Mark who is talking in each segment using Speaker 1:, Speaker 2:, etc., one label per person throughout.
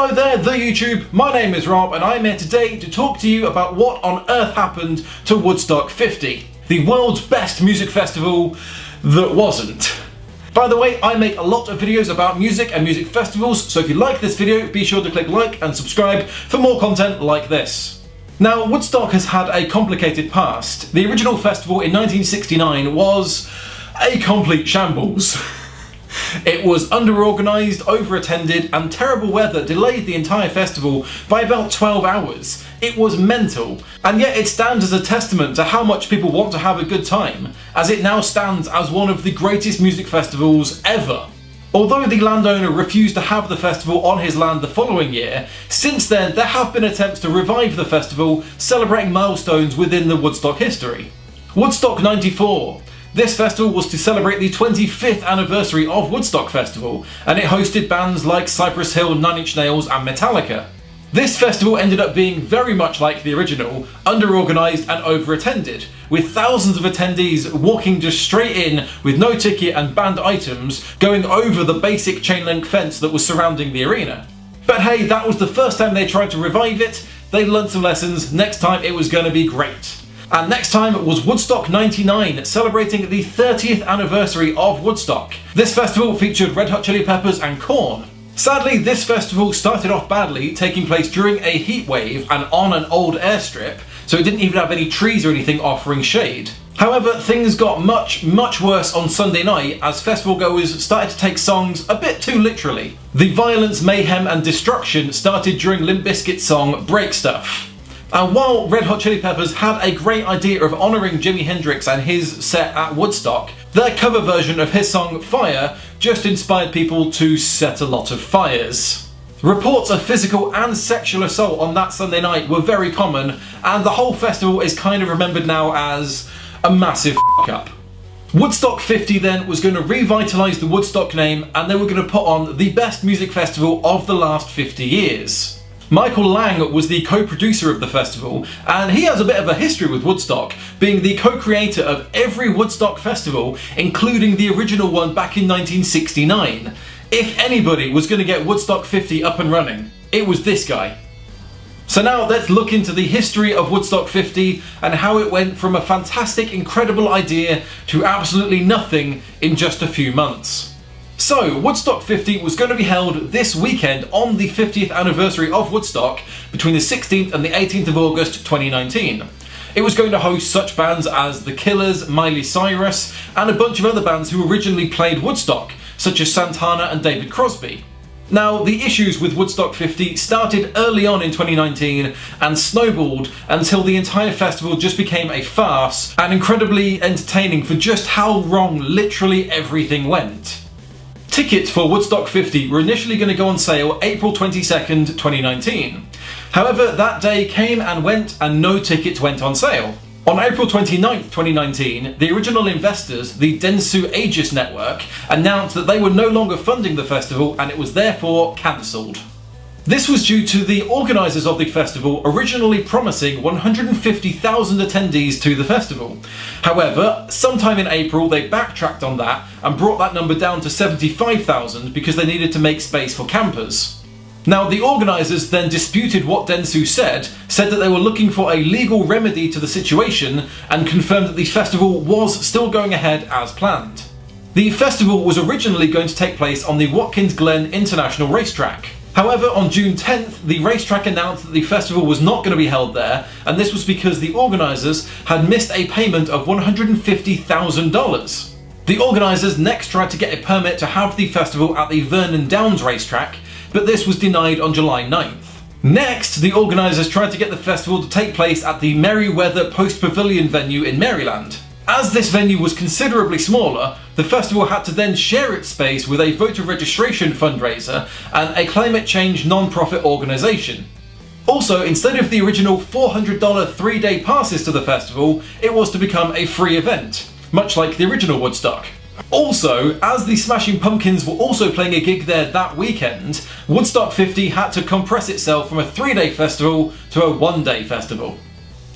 Speaker 1: Hello there, the YouTube. My name is Rob and I'm here today to talk to you about what on earth happened to Woodstock 50, the world's best music festival that wasn't. By the way, I make a lot of videos about music and music festivals, so if you like this video, be sure to click like and subscribe for more content like this. Now, Woodstock has had a complicated past. The original festival in 1969 was a complete shambles. It was under-organised, over-attended, and terrible weather delayed the entire festival by about 12 hours. It was mental, and yet it stands as a testament to how much people want to have a good time, as it now stands as one of the greatest music festivals ever. Although the landowner refused to have the festival on his land the following year, since then there have been attempts to revive the festival, celebrating milestones within the Woodstock history. Woodstock 94 this festival was to celebrate the 25th anniversary of Woodstock Festival, and it hosted bands like Cypress Hill, Nine Inch Nails and Metallica. This festival ended up being very much like the original, under-organised and over-attended, with thousands of attendees walking just straight in with no ticket and banned items going over the basic chain link fence that was surrounding the arena. But hey, that was the first time they tried to revive it, they learned some lessons, next time it was going to be great. And next time was Woodstock 99, celebrating the 30th anniversary of Woodstock. This festival featured Red Hot Chili Peppers and Korn. Sadly, this festival started off badly, taking place during a heat wave and on an old airstrip, so it didn't even have any trees or anything offering shade. However, things got much, much worse on Sunday night as festival goers started to take songs a bit too literally. The violence, mayhem and destruction started during Limp Bizkit's song Break Stuff. And while Red Hot Chili Peppers had a great idea of honouring Jimi Hendrix and his set at Woodstock, their cover version of his song Fire just inspired people to set a lot of fires. Reports of physical and sexual assault on that Sunday night were very common, and the whole festival is kind of remembered now as a massive up. Woodstock 50 then was going to revitalise the Woodstock name and they were going to put on the best music festival of the last 50 years. Michael Lang was the co-producer of the festival, and he has a bit of a history with Woodstock, being the co-creator of every Woodstock festival, including the original one back in 1969. If anybody was going to get Woodstock 50 up and running, it was this guy. So now let's look into the history of Woodstock 50 and how it went from a fantastic, incredible idea to absolutely nothing in just a few months. So, Woodstock 50 was going to be held this weekend on the 50th anniversary of Woodstock between the 16th and the 18th of August 2019. It was going to host such bands as The Killers, Miley Cyrus, and a bunch of other bands who originally played Woodstock, such as Santana and David Crosby. Now, the issues with Woodstock 50 started early on in 2019 and snowballed until the entire festival just became a farce and incredibly entertaining for just how wrong literally everything went. Tickets for Woodstock 50 were initially going to go on sale April 22nd, 2019. However, that day came and went and no tickets went on sale. On April 29th, 2019, the original investors, the Dentsu Aegis Network, announced that they were no longer funding the festival and it was therefore cancelled. This was due to the organisers of the festival originally promising 150,000 attendees to the festival. However, sometime in April they backtracked on that and brought that number down to 75,000 because they needed to make space for campers. Now, the organisers then disputed what Dentsu said, said that they were looking for a legal remedy to the situation, and confirmed that the festival was still going ahead as planned. The festival was originally going to take place on the Watkins Glen International Racetrack. However, on June 10th, the racetrack announced that the festival was not going to be held there, and this was because the organisers had missed a payment of $150,000. The organisers next tried to get a permit to have the festival at the Vernon Downs racetrack, but this was denied on July 9th. Next, the organisers tried to get the festival to take place at the Merriweather Post Pavilion venue in Maryland. As this venue was considerably smaller, the festival had to then share its space with a voter registration fundraiser and a climate change non-profit organisation. Also, instead of the original $400 three-day passes to the festival, it was to become a free event, much like the original Woodstock. Also, as the Smashing Pumpkins were also playing a gig there that weekend, Woodstock 50 had to compress itself from a three-day festival to a one-day festival.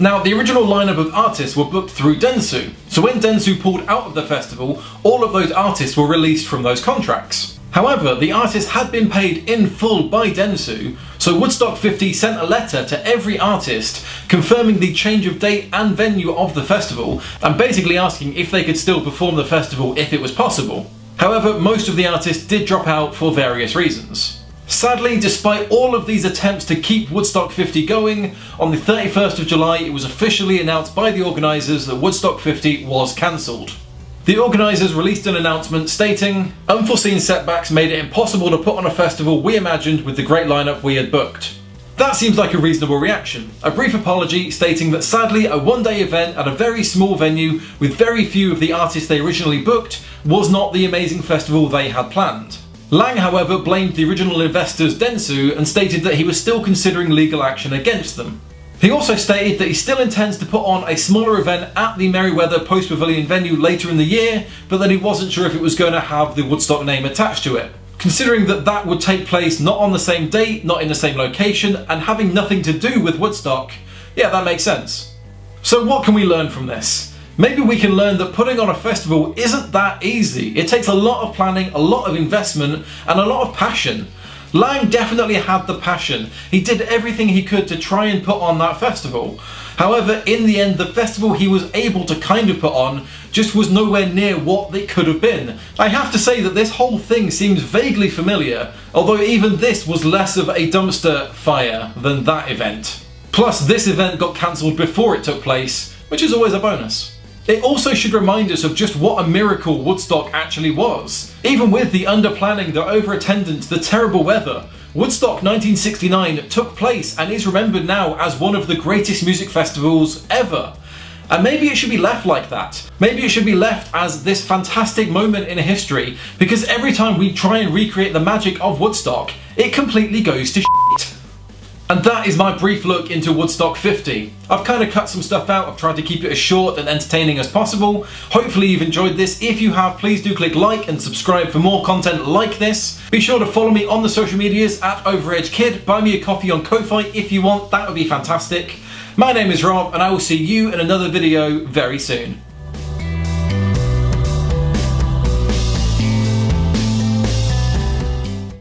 Speaker 1: Now, the original lineup of artists were booked through Dentsu, so when Dentsu pulled out of the festival, all of those artists were released from those contracts. However, the artists had been paid in full by Dentsu, so Woodstock 50 sent a letter to every artist confirming the change of date and venue of the festival, and basically asking if they could still perform the festival if it was possible. However, most of the artists did drop out for various reasons. Sadly, despite all of these attempts to keep Woodstock 50 going, on the 31st of July it was officially announced by the organisers that Woodstock 50 was cancelled. The organisers released an announcement stating, Unforeseen setbacks made it impossible to put on a festival we imagined with the great lineup we had booked. That seems like a reasonable reaction. A brief apology stating that sadly a one day event at a very small venue with very few of the artists they originally booked was not the amazing festival they had planned. Lang, however, blamed the original investors Dentsu and stated that he was still considering legal action against them. He also stated that he still intends to put on a smaller event at the Merriweather Post Pavilion venue later in the year, but that he wasn't sure if it was going to have the Woodstock name attached to it. Considering that that would take place not on the same date, not in the same location, and having nothing to do with Woodstock, yeah, that makes sense. So what can we learn from this? Maybe we can learn that putting on a festival isn't that easy. It takes a lot of planning, a lot of investment, and a lot of passion. Lang definitely had the passion. He did everything he could to try and put on that festival. However, in the end, the festival he was able to kind of put on just was nowhere near what it could have been. I have to say that this whole thing seems vaguely familiar, although even this was less of a dumpster fire than that event. Plus, this event got cancelled before it took place, which is always a bonus. It also should remind us of just what a miracle Woodstock actually was. Even with the underplanning, the over-attendance, the terrible weather, Woodstock 1969 took place and is remembered now as one of the greatest music festivals ever. And maybe it should be left like that. Maybe it should be left as this fantastic moment in history because every time we try and recreate the magic of Woodstock, it completely goes to shit. And that is my brief look into Woodstock 50. I've kind of cut some stuff out, I've tried to keep it as short and entertaining as possible. Hopefully you've enjoyed this. If you have, please do click like and subscribe for more content like this. Be sure to follow me on the social medias at OverageKid. Buy me a coffee on Ko-Fi if you want, that would be fantastic. My name is Rob and I will see you in another video very soon.